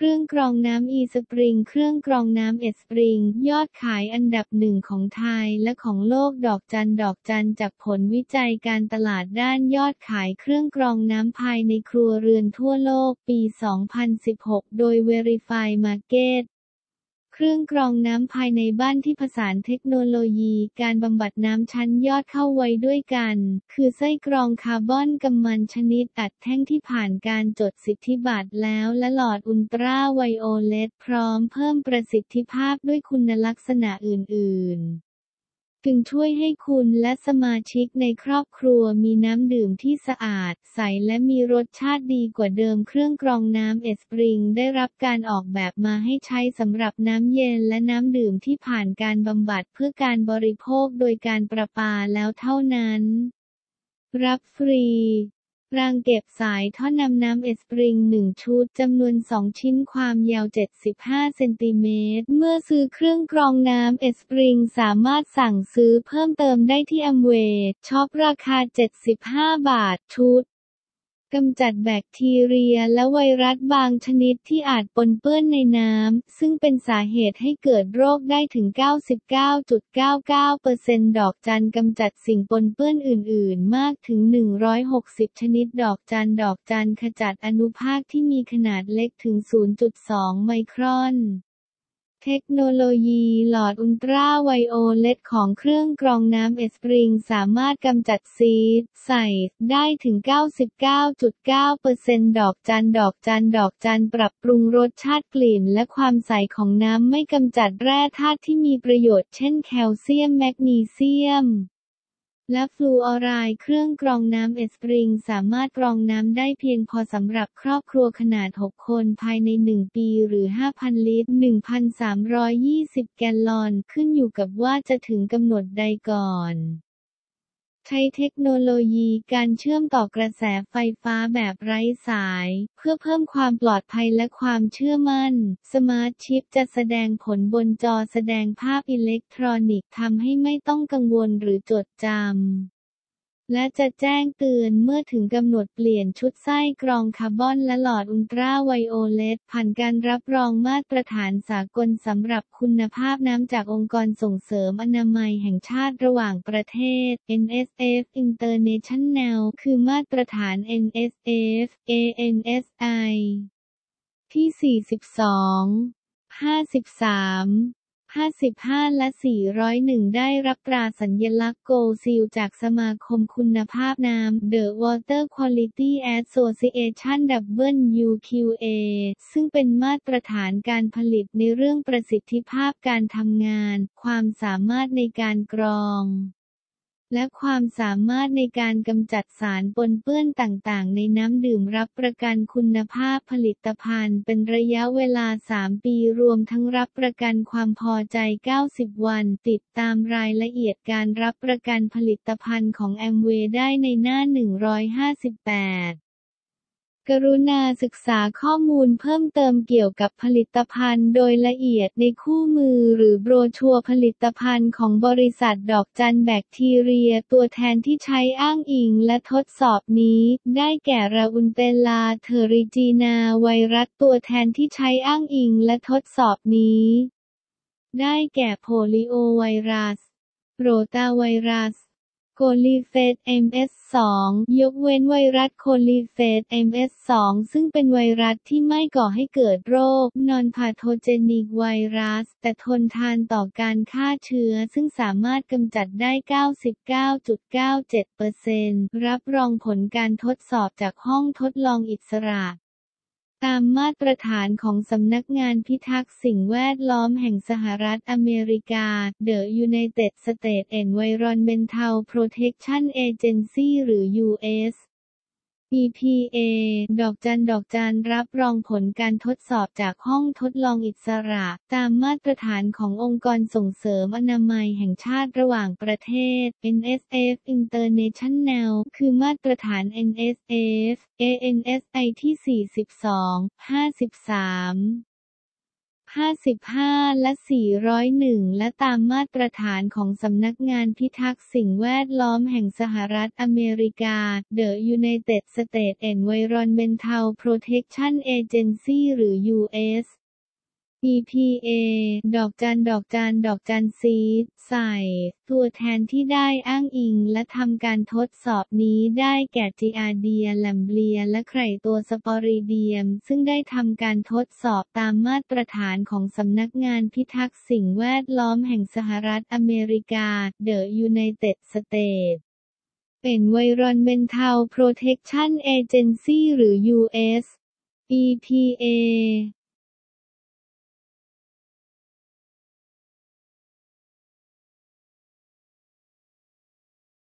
เครื่องกรองน้ำอีสปริง เครื่องกรองน้ำเอสปริง ยอดขายอันดับหนึ่งของไทยและของโลกดอกจันดอกจันจากผลวิจัยการตลาดด้านยอดขายเครื่องกรองน้ำภายในครัวเรือนทั่วโลกปี 2016 โดย Verify Market เครื่องกรองน้ำภายในบ้านที่ผสานเทคโนโลยี การบำบัดน้ำชั้นยอดเข้าไว้ด้วยกัน คือไส้กรองคาร์บอนกำมันชนิดอัดแท่งที่ผ่านการจดสิทธิบัตรแล้วและหลอดอุลตราไวโอเลตพร้อมเพิ่มประสิทธิภาพด้วยคุณลักษณะอื่น ๆ จึงช่วยให้คุณและสมาชิกในครอบครัวมีน้ำดื่มที่สะอาด ใสและมีรสชาติดีกว่าเดิมเครื่องกรองน้ำเอสปริงได้รับการออกแบบมาให้ใช้สำหรับน้ำเย็นและน้ำดื่มที่ผ่านการบำบัดเพื่อการบริโภคโดยการประปาแล้วเท่านั้น รับฟรี รางเก็บสายท่อนำน้ำเอสปริง 1 ชุดจำนวน 2 ชิ้นความยาว 75 เซนติเมตร เมื่อซื้อเครื่องกรองน้ำ eSpring สามารถสั่งซื้อเพิ่มเติมได้ที่ Amway Shop ราคา 75 บาทชุด กำจัดแบคทีเรียและไวรัสบางชนิดที่อาจปนเปื้อนในน้ำ ซึ่งเป็นสาเหตุให้เกิดโรคได้ถึง 99.99%ดอกจันกำจัดสิ่งปนเปื้อนอื่น ๆ มากถึง 160 ชนิดดอกจันดอกจันขจัดอนุภาคที่มีขนาดเล็กถึง 0.2 ไมครอน เทคโนโลยีหลอดอุลตราไวโอเลตของเครื่องกรองน้ำ eSpring สามารถกำจัดซีสต์ได้ถึง 99.9%ดอกจันดอกจันดอกจันปรับปรุงรสชาติกลิ่น และความใสของน้ำไม่กำจัดแร่ธาตุที่มีประโยชน์เช่นแคลเซียมแมกนีเซียม และฟลูออไรด์เครื่องกรองน้ำ eSpring สามารถกรองน้ำได้เพียงพอสำหรับครอบครัวขนาด 6 คนภายใน 1 ปีหรือ 5,000 ลิตร 1,320 แกลลอน ขึ้นอยู่กับว่าจะถึงกำหนดใดก่อน ใช้เทคโนโลยีการเชื่อมต่อกระแสไฟฟ้าแบบไร้สาย เพื่อเพิ่มความปลอดภัยและความเชื่อมั่น smart chip จะแสดงผลบนจอแสดงภาพอิเล็กทรอนิกส์ทำให้ไม่ต้องกังวลหรือจดจำ และจะแจ้งเตือนเมื่อถึงกำหนดเปลี่ยนชุดไส้กรองคาร์บอนและหลอดอุลตราไวโอเลตผ่านการรับรองมาตรฐานสากลสำหรับคุณภาพน้ำจากองค์กรส่งเสริมอนามัยแห่งชาติระหว่างประเทศ NSF International คือมาตรฐาน NSF ANSI ที่ 42 53 55 และ 401 ได้รับตราสัญลักษณ์โกลซิลจากสมาคมคุณภาพน้ำ The Water Quality Association WQA ซึ่งเป็นมาตรฐานการผลิตในเรื่องประสิทธิภาพการทำงาน ความสามารถในการกรอง และความสามารถในการกำจัดสารปนเปื้อนต่างๆ ในน้ำดื่มรับประกันคุณภาพผลิตภัณฑ์ เป็นระยะเวลา 3 ปีรวมทั้งรับประกันความพอใจ 90 วัน ติดตามรายละเอียดการรับประกันผลิตภัณฑ์ของแอมเวย์ได้ในหน้า 158 กรุณาศึกษาข้อมูลเพิ่มเติมเกี่ยวกับผลิตภัณฑ์โดยละเอียดในคู่มือหรือโบรชัวร์ผลิตภัณฑ์ของบริษัทดอกจันแบคทีเรียตัวแทนที่ใช้อ้างอิงและทดสอบนี้ ได้แก่ Raoultella terrigena ไวรัสตัวแทนที่ใช้อ้างอิงและทดสอบนี้ ได้แก่ poliovirus rotavirus coliphage MS2 ยกเว้นไวรัส coliphage MS2 ซึ่งเป็นไวรัสที่ไม่ก่อให้เกิดโรค non-pathogenic virus แต่ทนทานต่อการฆ่าเชื้อ ซึ่งสามารถกำจัดได้ 99.97%รับรองผลการทดสอบจากห้องทดลองอิสระ ตามมาตรฐานของสำนักงานพิทักษ์สิ่งแวดล้อมแห่งสหรัฐอเมริกา The United States Environmental Protection Agency หรือ U.S. EPA ดอกจันดอกจันรับรองผลการทดสอบจากห้องทดลองอิสระ ตามมาตรฐานขององค์กรส่งเสริมอนามัยแห่งชาติระหว่างประเทศ NSF International คือมาตรฐาน NSF ANSI ที่ 42 53 55 และ 401 และตามมาตรฐานของสำนักงานพิทักษ์สิ่งแวดล้อมแห่งสหรัฐอเมริกา The United States Environmental Protection Agency หรือ U.S. EPA ดอกจันดอกจันดอกจันซีดใส่ ตัวแทนที่ได้อ้างอิงและทำการทดสอบนี้ได้แก่จิอาเดียแลมเบีย และไข่ตัวสปอริเดียม ซึ่งได้ทำการทดสอบตามมาตรฐานของสำนักงานพิทักษ์สิ่งแวดล้อมแห่งสหรัฐอเมริกา The United States Environmental Protection Agency หรือ U.S. EPA